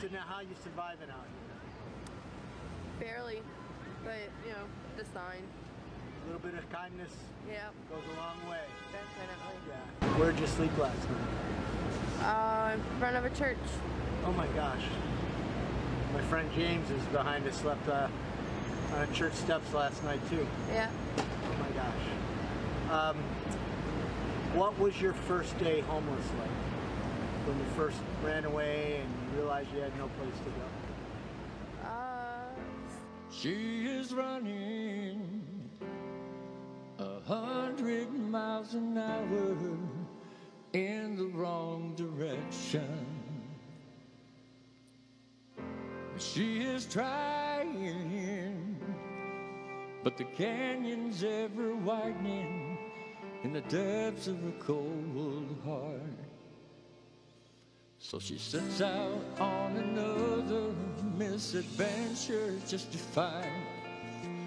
So now how are you surviving out here? Barely, but you know, the sign. A little bit of kindness Yep, goes a long way. definitely. Yeah. Where'd you sleep last night? Uh, in front of a church. Oh my gosh. My friend James is behind us, slept uh, on church steps last night too. Yeah. Oh my gosh. Um, what was your first day homeless like? When you first ran away and you realized you had no place to go? Uh, She is running a hundred miles an hour in the wrong direction. She is trying, but the canyon's ever widening in the depths of her cold heart. So she sets out on another misadventure just to find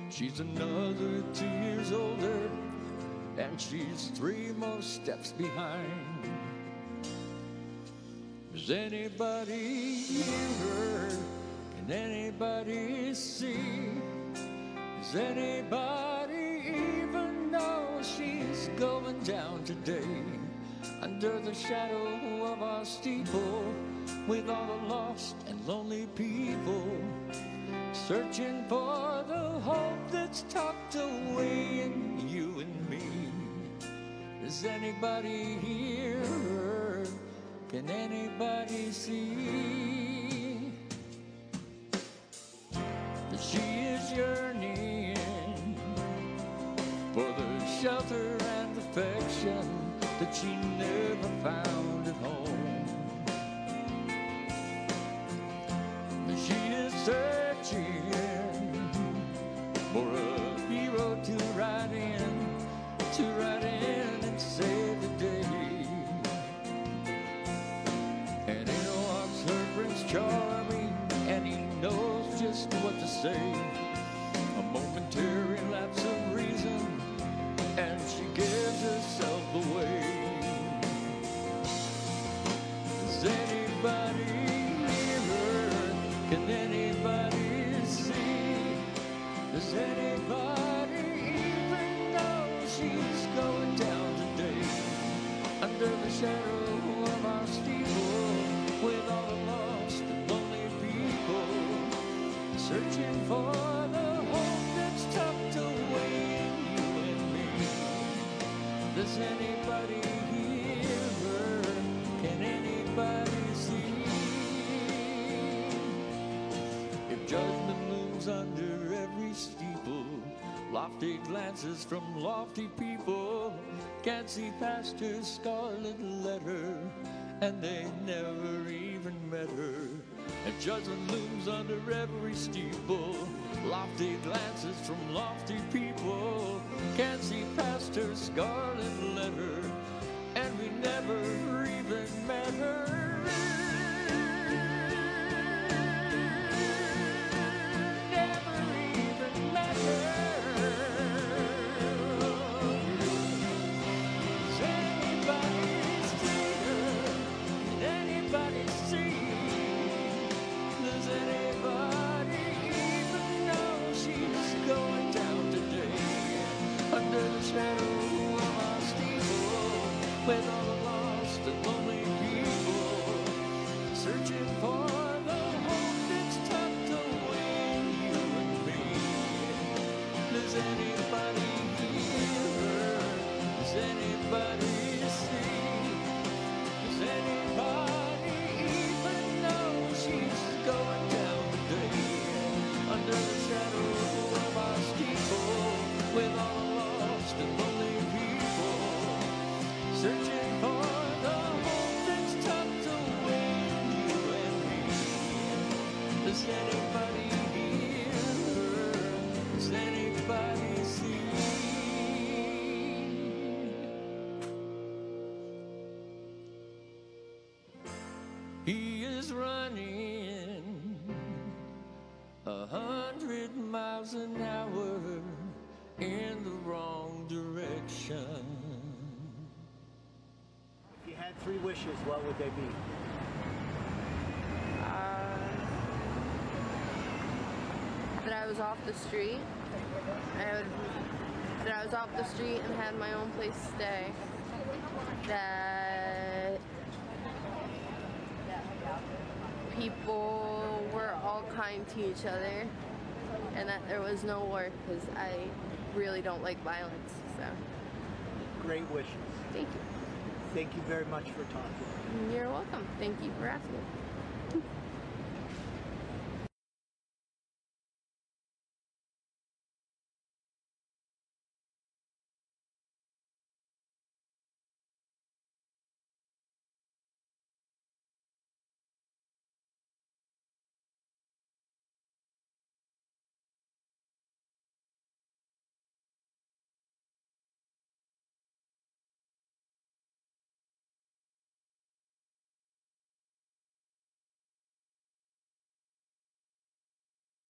she's another two years older and she's three more steps behind. Does anybody hear her? Can anybody see? Does anybody even know she's going down today? Under the shadow steeple, with all the lost and lonely people, searching for the hope that's tucked away in you and me. Does anybody hear her? Can anybody see? that she is yearning for the shelter and affection that she never say. A momentary lapse of reason, and she gives herself away. Does anybody hear her? Can anybody see? Does anybody even know she's going down today? Under the shadow of our steeple, Does anybody hear her? Can anybody see? If judgment looms under every steeple, lofty glances from lofty people can't see past her scarlet letter, and they never even met her. If judgment looms under every steeple, lofty glances from lofty people can't see past her scarlet letter, and we never even met her. With all the lost and lonely people, searching for the hope that's tucked away in you and me. Does anybody hear her? Does anybody Does anybody hear? Does anybody see? He is running a hundred miles an hour in the wrong direction. If you had three wishes, what would they be? uh, that I was off the street. I would, that I was off the street and had my own place to stay. That people were all kind to each other and that there was no war because I really don't like violence. So Great wishes. thank you. Thank you very much for talking. You're welcome. Thank you for asking.